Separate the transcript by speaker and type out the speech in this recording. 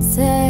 Speaker 1: Say